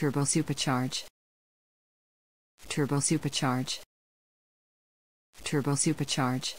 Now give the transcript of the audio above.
Turbo supercharge. Turbo supercharge. Turbo supercharge.